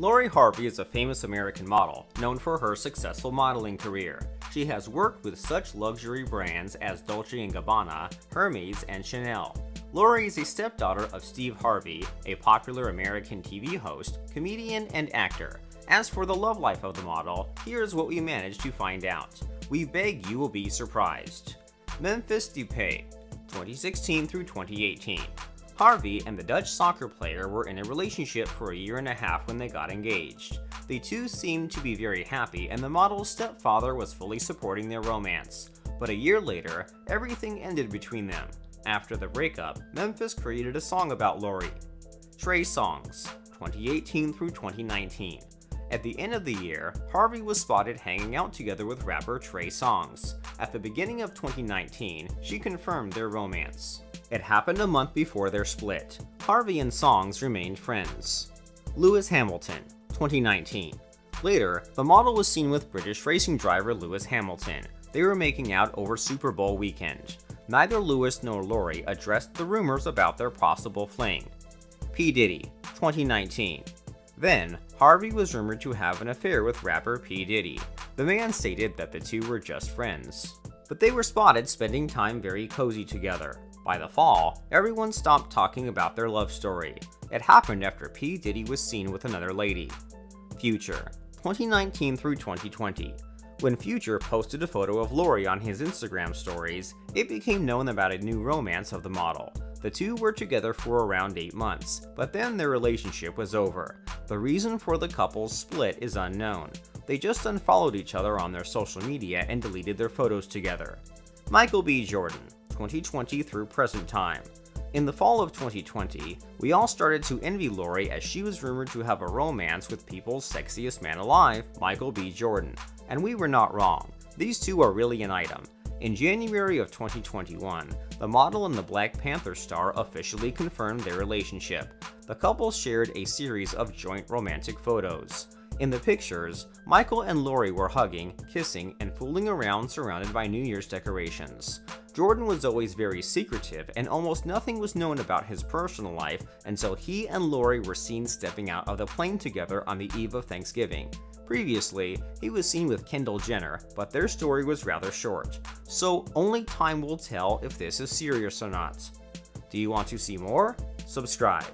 Lori Harvey is a famous American model, known for her successful modeling career. She has worked with such luxury brands as Dolce & Gabbana, Hermes, and Chanel. Lori is a stepdaughter of Steve Harvey, a popular American TV host, comedian, and actor. As for the love life of the model, here's what we managed to find out. We beg you will be surprised. Memphis Depay, 2016 through 2018. Harvey and the Dutch soccer player were in a relationship for a year and a half when they got engaged. The two seemed to be very happy, and the model's stepfather was fully supporting their romance. But a year later, everything ended between them. After the breakup, Memphis created a song about Lori. Trey Songz, 2018 through 2019. At the end of the year, Harvey was spotted hanging out together with rapper Trey Songz. At the beginning of 2019, she confirmed their romance. It happened a month before their split. Harvey and Songz remained friends. Lewis Hamilton, 2019. Later, the model was seen with British racing driver Lewis Hamilton. They were making out over Super Bowl weekend. Neither Lewis nor Lori addressed the rumors about their possible fling. P. Diddy, 2019. Then, Harvey was rumored to have an affair with rapper P. Diddy. The man stated that the two were just friends. But they were spotted spending time very cozy together. By the fall, everyone stopped talking about their love story. It happened after P. Diddy was seen with another lady. Future, 2019 through 2020. When Future posted a photo of Lori on his Instagram stories, it became known about a new romance of the model. The two were together for around 8 months, but then their relationship was over. The reason for the couple's split is unknown. They just unfollowed each other on their social media and deleted their photos together. Michael B. Jordan, 2020 through present time. In the fall of 2020, we all started to envy Lori as she was rumored to have a romance with people's sexiest man alive, Michael B. Jordan. And we were not wrong. These two are really an item. In January of 2021, the model and the Black Panther star officially confirmed their relationship. The couple shared a series of joint romantic photos. In the pictures, Michael and Lori were hugging, kissing, and fooling around surrounded by New Year's decorations. Jordan was always very secretive, and almost nothing was known about his personal life until he and Lori were seen stepping out of the plane together on the eve of Thanksgiving. Previously, he was seen with Kendall Jenner, but their story was rather short, so only time will tell if this is serious or not. Do you want to see more? Subscribe.